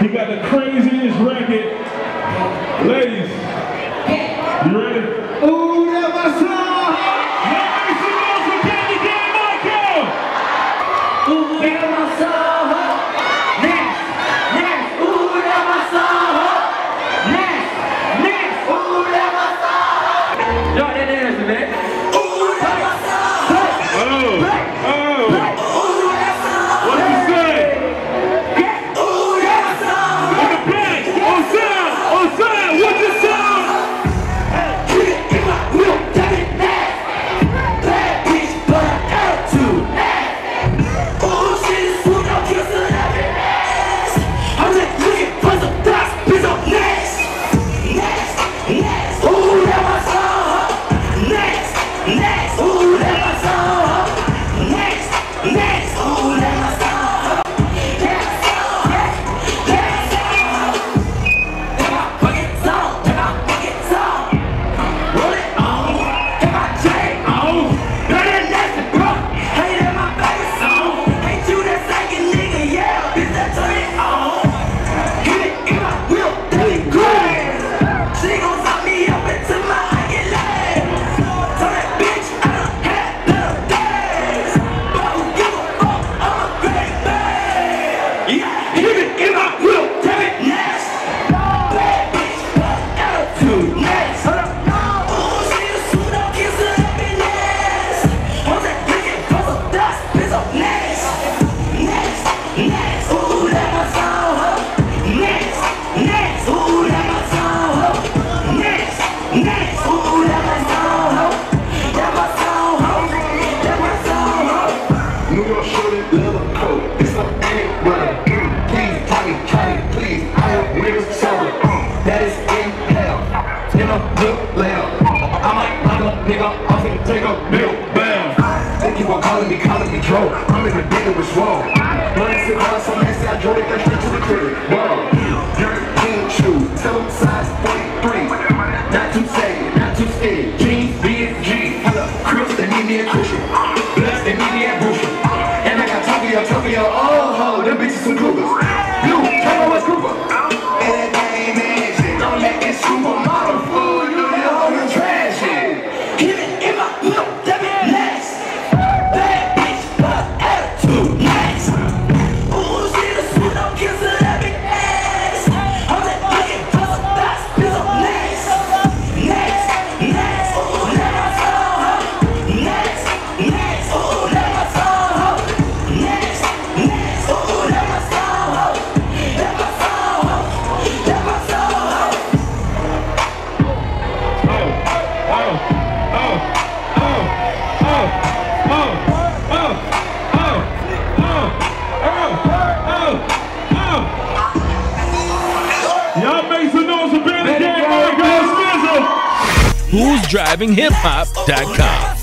He got the craziest record. Ladies, you ready? Ooh, that my song! Next, next, ooh, that! Next, next, ooh, that. calling me, calling me Joe. Promise the dinner was wrong. Burning cigars, so nasty, I drove it that straight to the crib. Whoa, European shoes, tell them size 43. Not too saggy, not too skinny. Jeans, B and G. Hello, Crips, they need me a crucial. Bloods, they need me a crucial. And I got Tokyo, Tokyo, oh ho, them bitches some cougars. Y'all make some noise for Bandit Gang, Who's driving hip hop.com.